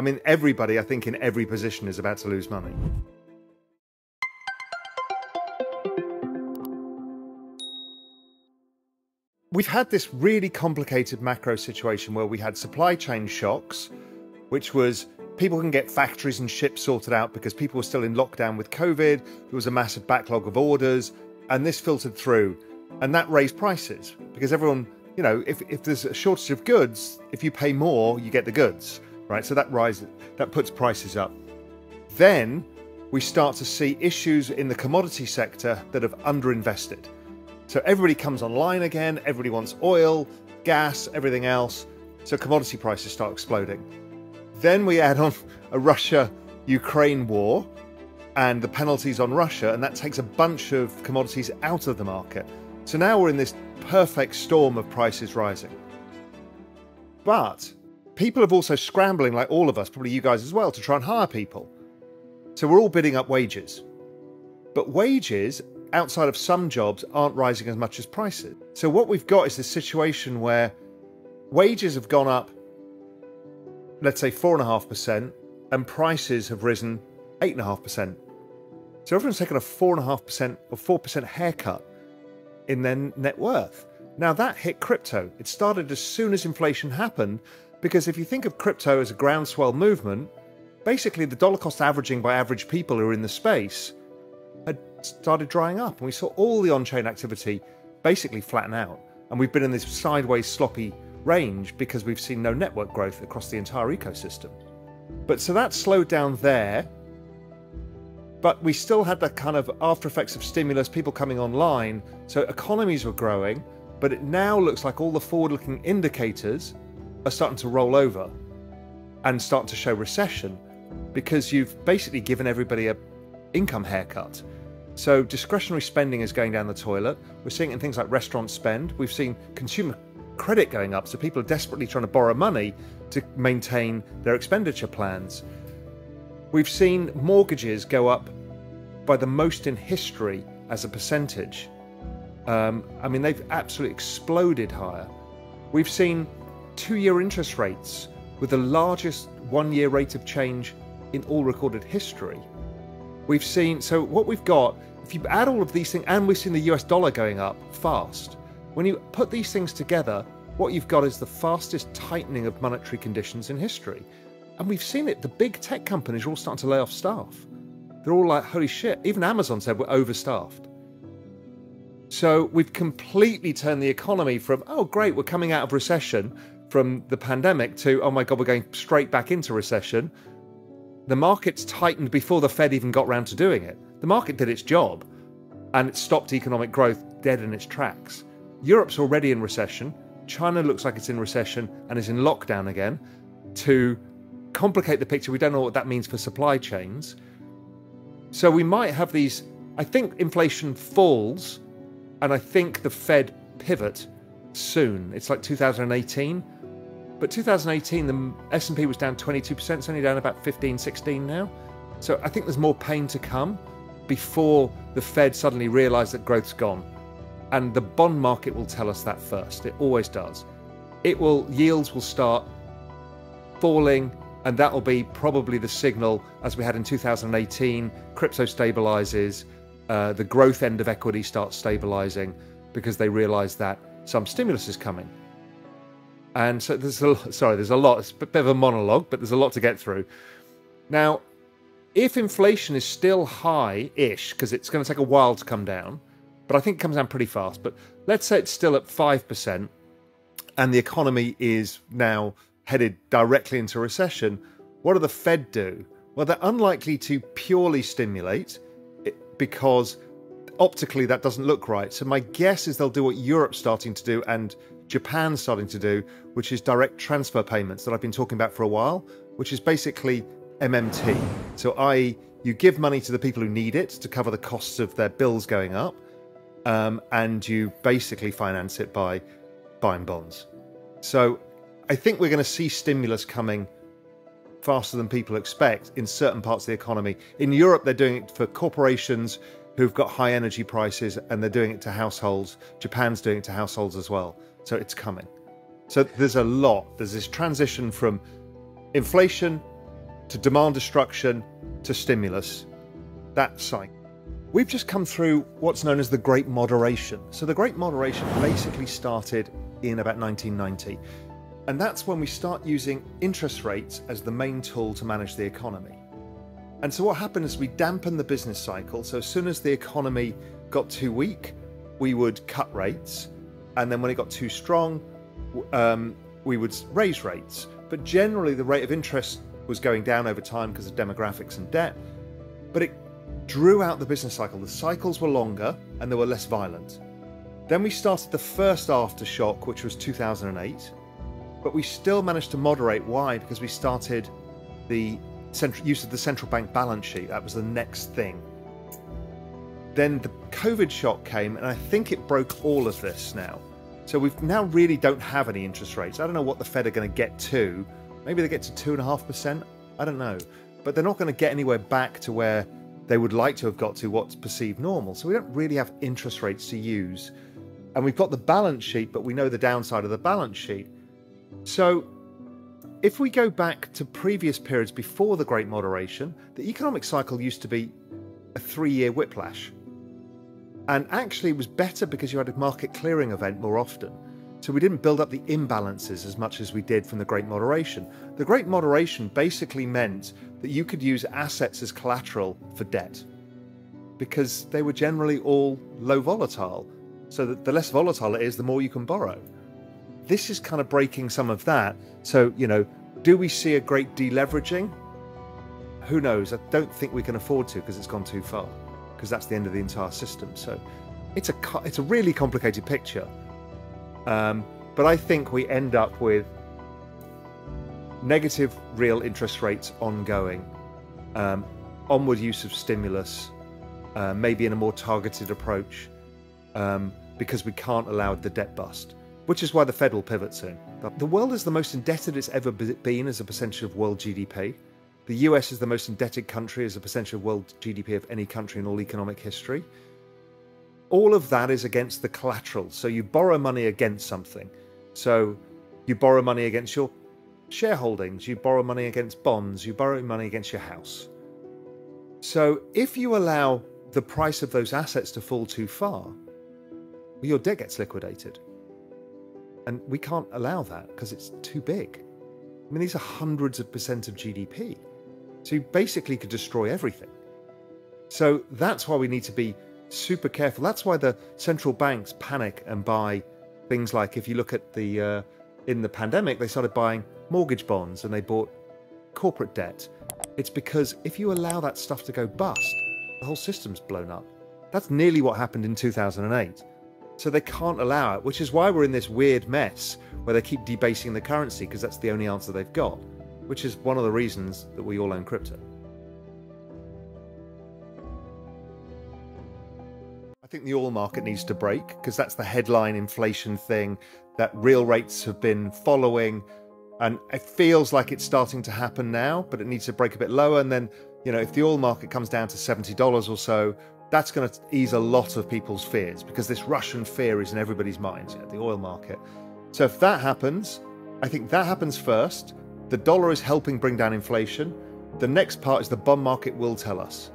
I mean, everybody, I think, in every position is about to lose money. We've had this really complicated macro situation where we had supply chain shocks, which was people can get factories and ships sorted out because people were still in lockdown with COVID. There was a massive backlog of orders, and this filtered through, and that raised prices because everyone, you know, if, if there's a shortage of goods, if you pay more, you get the goods, right? So that rises, that puts prices up. Then we start to see issues in the commodity sector that have underinvested. So everybody comes online again, everybody wants oil, gas, everything else. So commodity prices start exploding. Then we add on a Russia Ukraine war and the penalties on Russia, and that takes a bunch of commodities out of the market. So now we're in this perfect storm of prices rising. But people have also scrambling, like all of us, probably you guys as well, to try and hire people. So we're all bidding up wages. But wages, outside of some jobs, aren't rising as much as prices. So what we've got is this situation where wages have gone up let's say 4.5%, and prices have risen 8.5%. So everyone's taken a 4.5% or 4% haircut in their net worth. Now that hit crypto. It started as soon as inflation happened, because if you think of crypto as a groundswell movement, basically the dollar cost averaging by average people who are in the space had started drying up, and we saw all the on chain activity basically flatten out. And we've been in this sideways, sloppy range because we've seen no network growth across the entire ecosystem. But so that slowed down there. But we still had that kind of after effects of stimulus, people coming online. So economies were growing. But it now looks like all the forward looking indicators are starting to roll over and start to show recession because you've basically given everybody a income haircut. So discretionary spending is going down the toilet. We're seeing it in things like restaurant spend. We've seen consumer credit going up, so people are desperately trying to borrow money to maintain their expenditure plans. We've seen mortgages go up by the most in history as a percentage. Um, I mean, they've absolutely exploded higher. We've seen two year interest rates with the largest one year rate of change in all recorded history. We've seen, so what we've got, if you add all of these things, and we've seen the US dollar going up fast, when you put these things together, what you've got is the fastest tightening of monetary conditions in history. And we've seen it. The big tech companies are all starting to lay off staff. They're all like, holy shit. Even Amazon said we're overstaffed. So we've completely turned the economy from, oh, great, we're coming out of recession from the pandemic to, oh my God, we're going straight back into recession. The market's tightened before the Fed even got round to doing it. The market did its job and it stopped economic growth dead in its tracks. Europe's already in recession. China looks like it's in recession and is in lockdown again. To complicate the picture, we don't know what that means for supply chains. So we might have these. I think inflation falls, and I think the Fed pivot soon. It's like 2018. But 2018, the S&P was down 22%. It's only down about 15, 16 now. So I think there's more pain to come before the Fed suddenly realise that growth's gone and the bond market will tell us that first. It always does. It will yields will start falling, and that will be probably the signal as we had in 2018. Crypto stabilizes, uh, the growth end of equity starts stabilizing because they realise that some stimulus is coming. And so there's a sorry, there's a lot. It's a bit of a monologue, but there's a lot to get through. Now, if inflation is still high-ish, because it's going to take a while to come down, but I think it comes down pretty fast. But let's say it's still at 5% and the economy is now headed directly into recession. What do the Fed do? Well, they're unlikely to purely stimulate because optically that doesn't look right. So my guess is they'll do what Europe's starting to do and Japan's starting to do, which is direct transfer payments that I've been talking about for a while, which is basically MMT. So i.e. you give money to the people who need it to cover the costs of their bills going up um, and you basically finance it by buying bonds. So I think we're going to see stimulus coming faster than people expect in certain parts of the economy. In Europe, they're doing it for corporations who've got high energy prices and they're doing it to households. Japan's doing it to households as well. So it's coming. So there's a lot. There's this transition from inflation to demand destruction to stimulus. That cycle. We've just come through what's known as the Great Moderation. So, the Great Moderation basically started in about 1990. And that's when we start using interest rates as the main tool to manage the economy. And so, what happened is we dampened the business cycle. So, as soon as the economy got too weak, we would cut rates. And then, when it got too strong, um, we would raise rates. But generally, the rate of interest was going down over time because of demographics and debt. But it drew out the business cycle. The cycles were longer and they were less violent. Then we started the first aftershock, which was 2008, but we still managed to moderate. Why? Because we started the use of the central bank balance sheet. That was the next thing. Then the COVID shock came, and I think it broke all of this now. So we now really don't have any interest rates. I don't know what the Fed are going to get to. Maybe they get to two and a half percent. I don't know, but they're not going to get anywhere back to where they would like to have got to what's perceived normal. So we don't really have interest rates to use. And we've got the balance sheet, but we know the downside of the balance sheet. So if we go back to previous periods before the Great Moderation, the economic cycle used to be a three year whiplash. And actually, it was better because you had a market clearing event more often. So we didn't build up the imbalances as much as we did from the Great Moderation. The Great Moderation basically meant that you could use assets as collateral for debt because they were generally all low volatile. So that the less volatile it is, the more you can borrow. This is kind of breaking some of that. So, you know, do we see a great deleveraging? Who knows? I don't think we can afford to because it's gone too far because that's the end of the entire system. So it's a it's a really complicated picture. Um, but I think we end up with negative real interest rates ongoing, um, onward use of stimulus, uh, maybe in a more targeted approach, um, because we can't allow the debt bust, which is why the Fed will pivot soon. The world is the most indebted it's ever been as a percentage of world GDP. The US is the most indebted country as a percentage of world GDP of any country in all economic history. All of that is against the collateral. So you borrow money against something. So you borrow money against your shareholdings, you borrow money against bonds, you borrow money against your house. So if you allow the price of those assets to fall too far, well, your debt gets liquidated. And we can't allow that because it's too big. I mean, these are hundreds of percent of GDP. So you basically could destroy everything. So that's why we need to be super careful. That's why the central banks panic and buy things like if you look at the uh, in the pandemic, they started buying mortgage bonds and they bought corporate debt. It's because if you allow that stuff to go bust, the whole system's blown up. That's nearly what happened in 2008. So they can't allow it, which is why we're in this weird mess where they keep debasing the currency because that's the only answer they've got, which is one of the reasons that we all own crypto. I think the oil market needs to break because that's the headline inflation thing that real rates have been following and it feels like it's starting to happen now, but it needs to break a bit lower. And then, you know, if the oil market comes down to $70 or so, that's going to ease a lot of people's fears because this Russian fear is in everybody's minds, the oil market. So if that happens, I think that happens first. The dollar is helping bring down inflation. The next part is the bond market will tell us.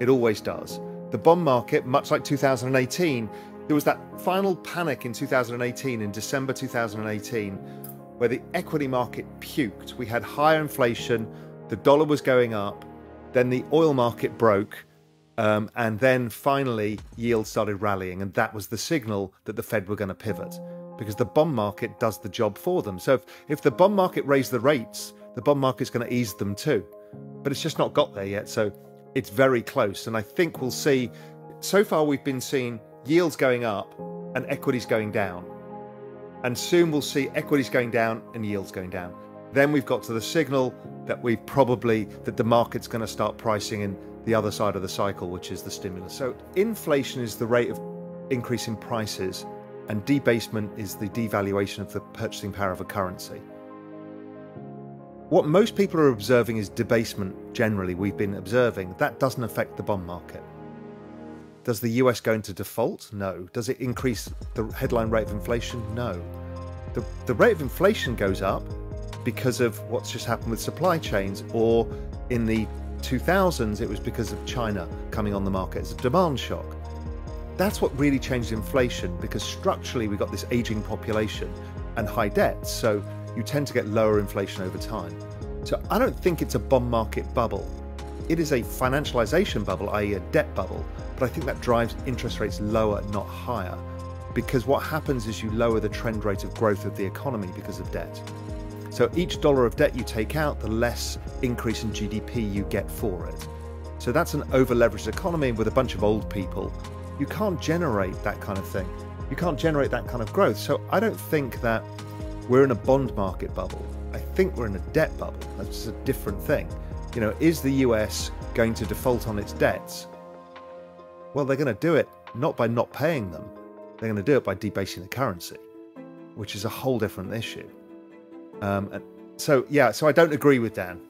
It always does. The bond market, much like 2018, there was that final panic in 2018, in December 2018, where the equity market puked. We had higher inflation, the dollar was going up, then the oil market broke, um, and then finally yields started rallying, and that was the signal that the Fed were going to pivot because the bond market does the job for them. So if, if the bond market raise the rates, the bond market's going to ease them too. But it's just not got there yet, so it's very close. And I think we'll see. So far, we've been seeing yields going up and equities going down and soon we'll see equities going down and yields going down. Then we've got to the signal that we've probably that the market's going to start pricing in the other side of the cycle, which is the stimulus. So inflation is the rate of increase in prices, and debasement is the devaluation of the purchasing power of a currency. What most people are observing is debasement generally, we've been observing. That doesn't affect the bond market. Does the US go into default? No. Does it increase the headline rate of inflation? No. The, the rate of inflation goes up because of what's just happened with supply chains or In the 2000s, it was because of China coming on the market as a demand shock. That's what really changed inflation because structurally we got this aging population and high debt, so you tend to get lower inflation over time. So I don't think it's a bond market bubble. It is a financialization bubble, i.e., a debt bubble, but I think that drives interest rates lower, not higher, because what happens is you lower the trend rate of growth of the economy because of debt. So each dollar of debt you take out, the less increase in GDP you get for it. So that's an over leveraged economy with a bunch of old people. You can't generate that kind of thing. You can't generate that kind of growth. So I don't think that we're in a bond market bubble. I think we're in a debt bubble. That's a different thing. You know, is the US going to default on its debts? Well, they're going to do it not by not paying them, they're going to do it by debasing the currency, which is a whole different issue. Um, so, yeah, so I don't agree with Dan.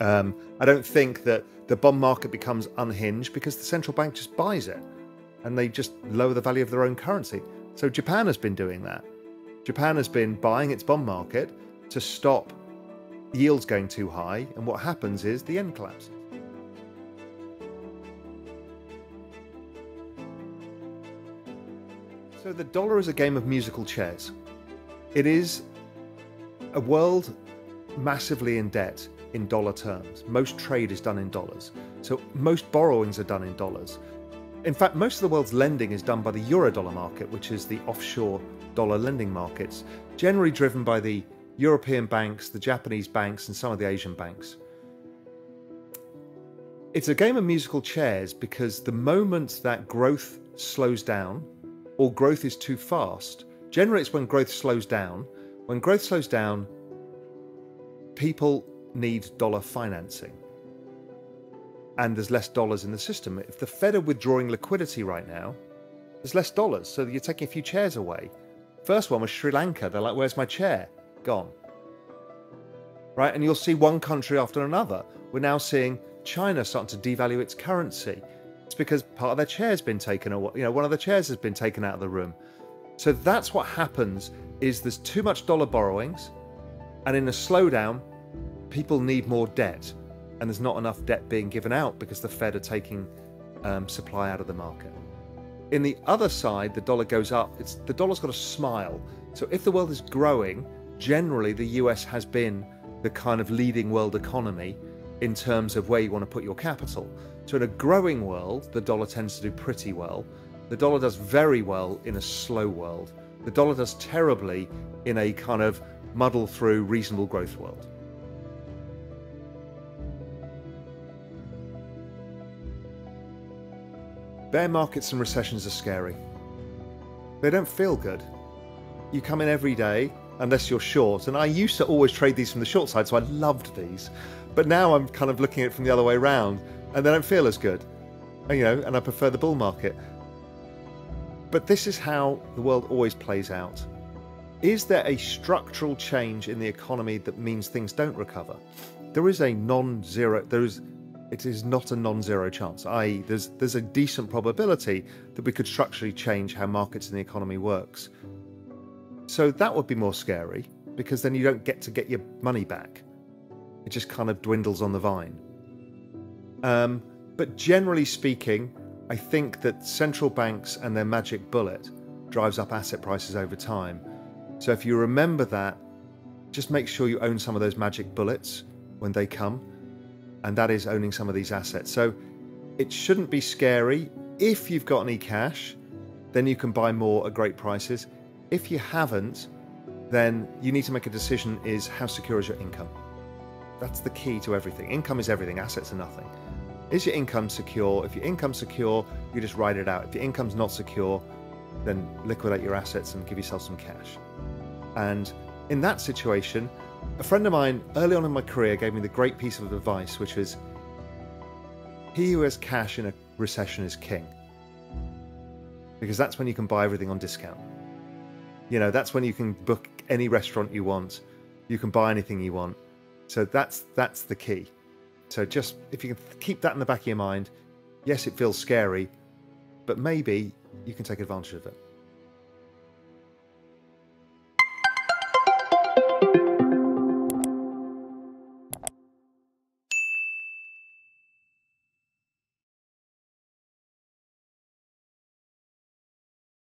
Um, I don't think that the bond market becomes unhinged because the central bank just buys it and they just lower the value of their own currency. So Japan has been doing that. Japan has been buying its bond market to stop yields going too high, and what happens is the yen collapses. So the dollar is a game of musical chairs. It is a world massively in debt in dollar terms. Most trade is done in dollars. So most borrowings are done in dollars. In fact, most of the world's lending is done by the eurodollar market, which is the offshore dollar lending markets, generally driven by the European banks, the Japanese banks, and some of the Asian banks. It's a game of musical chairs because the moment that growth slows down, or growth is too fast. Generally, it's when growth slows down. When growth slows down, people need dollar financing. And there's less dollars in the system. If the Fed are withdrawing liquidity right now, there's less dollars. So you're taking a few chairs away. First one was Sri Lanka. They're like, where's my chair? Gone. Right? And you'll see one country after another. We're now seeing China starting to devalue its currency. It's because part of their chair has been taken away. You know, one of the chairs has been taken out of the room. So that's what happens is there's too much dollar borrowings, and in a slowdown, people need more debt, and there's not enough debt being given out because the Fed are taking um, supply out of the market. In the other side, the dollar goes up. It's the dollar's got a smile. So if the world is growing, generally the US has been the kind of leading world economy in terms of where you want to put your capital. So in a growing world, the dollar tends to do pretty well. The dollar does very well in a slow world. The dollar does terribly in a kind of muddle through reasonable growth world. Bear markets and recessions are scary. They don't feel good. You come in every day, unless you're short, and I used to always trade these from the short side, so I loved these. But now I'm kind of looking at it from the other way around and they don't feel as good. And, You know, and I prefer the bull market. But this is how the world always plays out. Is there a structural change in the economy that means things don't recover? There is a non-zero. There is. It is not a non-zero chance. I.e., there's there's a decent probability that we could structurally change how markets and the economy works. So that would be more scary because then you don't get to get your money back. It just kind of dwindles on the vine. Um, but generally speaking, I think that central banks and their magic bullet drives up asset prices over time. So if you remember that, just make sure you own some of those magic bullets when they come, and that is owning some of these assets. So it shouldn't be scary. If you've got any cash, then you can buy more at great prices. If you haven't, then you need to make a decision is how secure is your income? That's the key to everything. Income is everything, assets are nothing. Is your income secure? If your income's secure, you just ride it out. If your income's not secure, then liquidate your assets and give yourself some cash. And in that situation, a friend of mine early on in my career gave me the great piece of advice, which was he who has cash in a recession is king. Because that's when you can buy everything on discount. You know, that's when you can book any restaurant you want, you can buy anything you want. So that's that's the key. So just if you can keep that in the back of your mind, yes, it feels scary, but maybe you can take advantage of it.